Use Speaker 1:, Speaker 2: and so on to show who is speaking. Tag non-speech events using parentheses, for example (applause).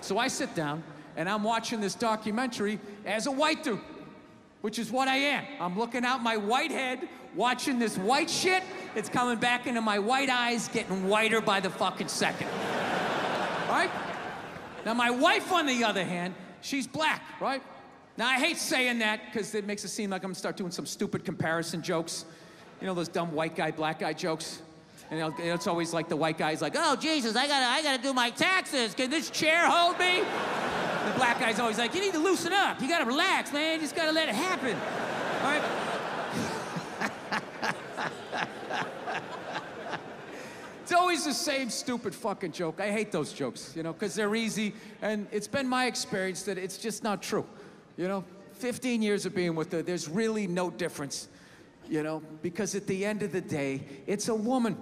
Speaker 1: So I sit down and I'm watching this documentary as a white dude, which is what I am. I'm looking out my white head, watching this white shit. It's coming back into my white eyes, getting whiter by the fucking second. right? Now, my wife, on the other hand, she's black, right? Now, I hate saying that because it makes it seem like I'm gonna start doing some stupid comparison jokes. You know, those dumb white guy, black guy jokes? And it's always like the white guy's like, oh, Jesus, I gotta, I gotta do my taxes. Can this chair hold me? The black guy's always like, you need to loosen up. You gotta relax, man. You just gotta let it happen. All right? (laughs) It's always the same stupid fucking joke. I hate those jokes, you know, because they're easy. And it's been my experience that it's just not true. You know, 15 years of being with her, there's really no difference, you know, because at the end of the day, it's a woman.